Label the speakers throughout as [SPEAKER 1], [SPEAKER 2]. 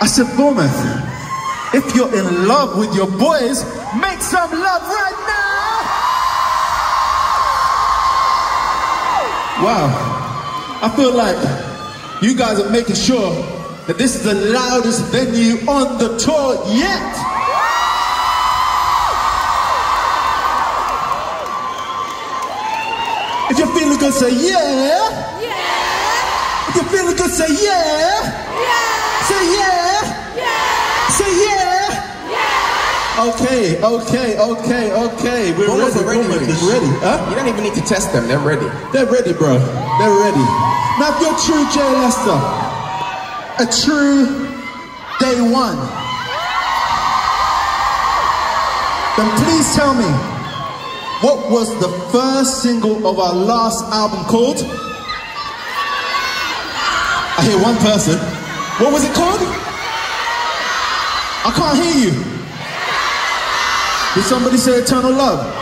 [SPEAKER 1] I said, Bournemouth, if you're in love with your boys, make some love right now! Wow, I feel like you guys are making sure that this is the loudest venue on the tour yet! If you're feeling good, say yeah.
[SPEAKER 2] Yeah.
[SPEAKER 1] If you're feeling good, say yeah.
[SPEAKER 2] Yeah.
[SPEAKER 1] Say yeah. Okay, okay, okay, okay. We're ready.
[SPEAKER 3] Ready,
[SPEAKER 1] ready. Huh?
[SPEAKER 3] You don't even need to test them. They're ready.
[SPEAKER 1] They're ready, bro. They're ready. Now, if you're true JLSter, a true day one, then please tell me, what was the first single of our last album called? I hear one person. What was it called? I can't hear you. Did somebody say eternal love?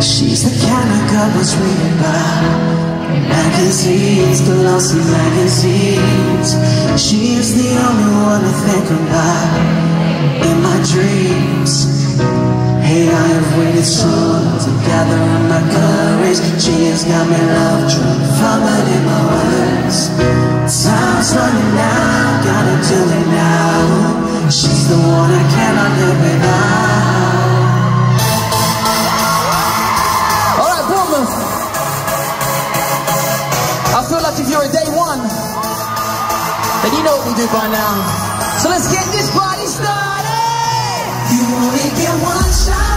[SPEAKER 4] She's the kind of girl was reading by magazines, glossy magazines. She is the only one I think about in my dreams. Hey, I have waited so long to gather up my courage.
[SPEAKER 1] She has got me love drunk, vomit in my words. Time's running out, gotta do it now. She's the one I cannot live without.
[SPEAKER 5] Then you know what we do by now. So let's get this party started!
[SPEAKER 1] You only get one shot,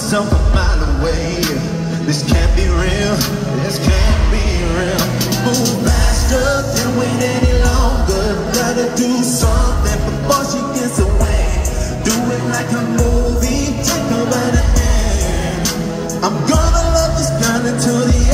[SPEAKER 3] myself a mile away. This can't be real, this can't be real. Move faster, can't wait any longer. Gotta do something before she gets away. Do it like a movie, take her by the hand. I'm gonna love this girl until the end.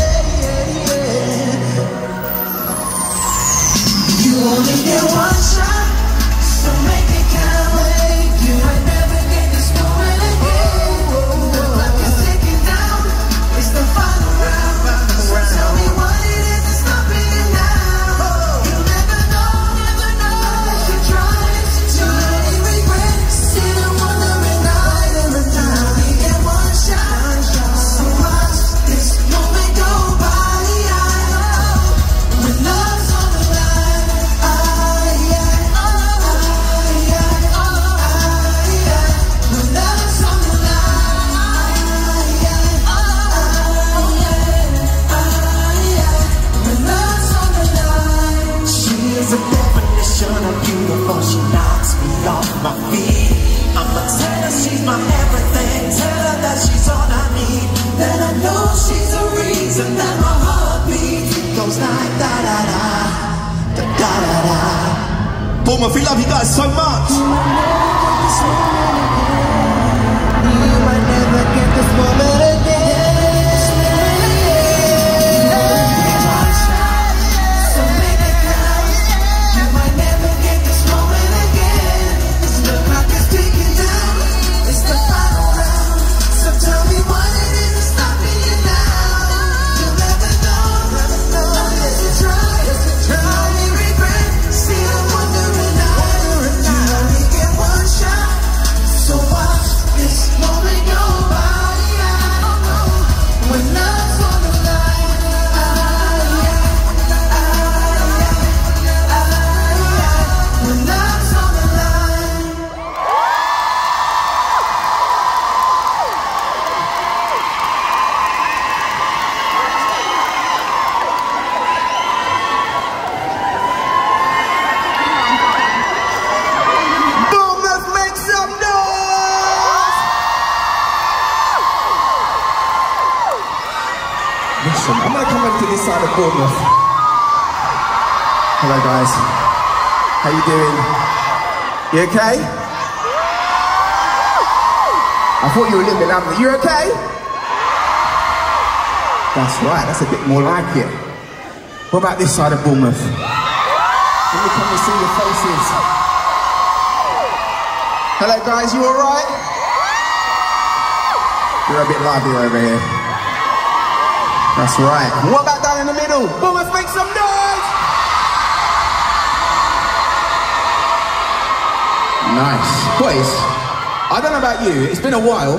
[SPEAKER 3] Bournemouth, we love you guys so much.
[SPEAKER 1] You might never get this
[SPEAKER 3] I'm gonna come over to this side of Bournemouth. Hello, guys. How you doing? You okay? I thought you were a little bit louder. You okay? That's right. That's a bit more like it. What about this side of Bournemouth? Let me come and see your faces. Hello guys, you alright? You're a bit lively over here. That's right. What about down in the middle? Bournemouth, make some noise! Nice. Boys, I don't know about you, it's been a while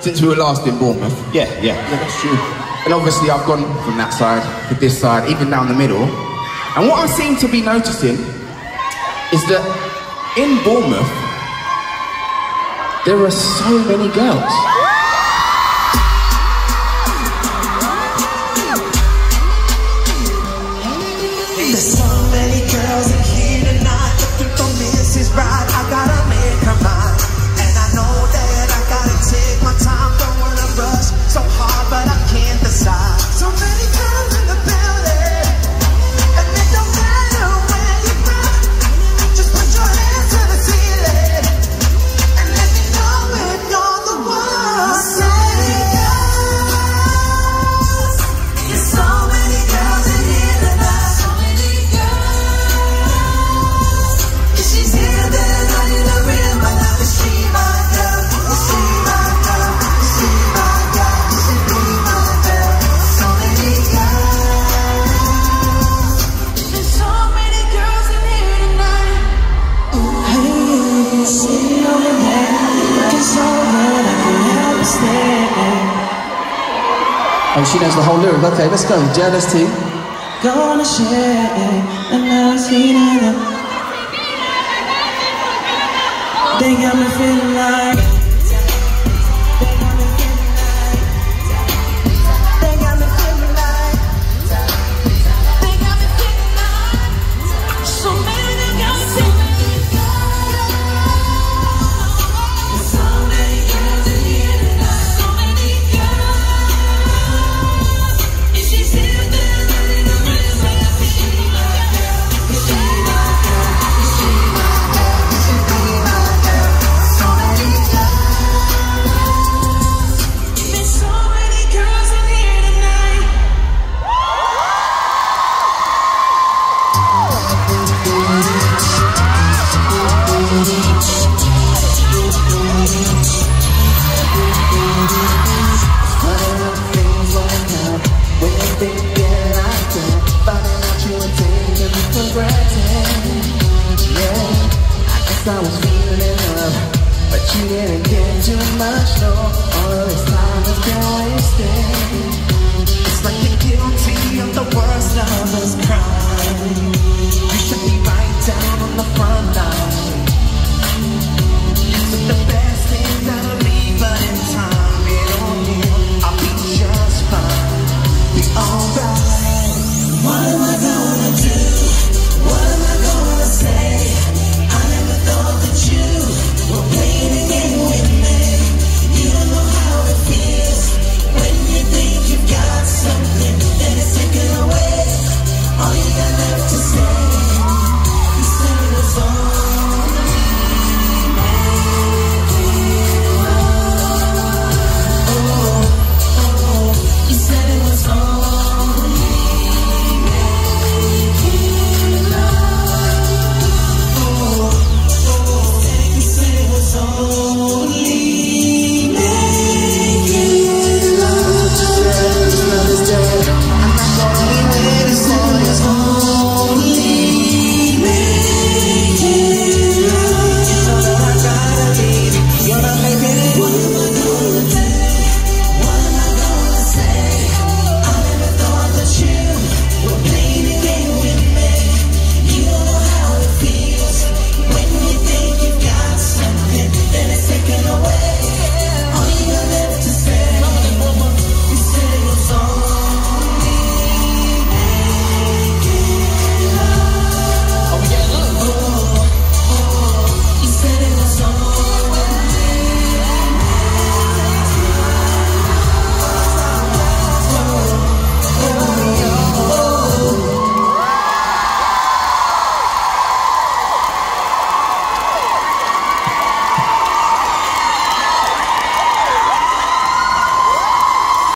[SPEAKER 3] since we were last in Bournemouth.
[SPEAKER 6] Yeah, yeah.
[SPEAKER 3] Yeah, that's true. And obviously I've gone from that side to this side, even down the middle. And what I seem to be noticing is that in Bournemouth, there are so many girls.
[SPEAKER 1] There's so many girls in here tonight looking for Mrs. Right.
[SPEAKER 3] Oh, she knows the whole lyric. Okay, let's go. Jealousy.
[SPEAKER 1] Gonna share it. They got me feeling like. I guess I was feeling in love But you didn't get too much, All of this time wasted It's like guilty of the worst lover's crime You should be right down on the front line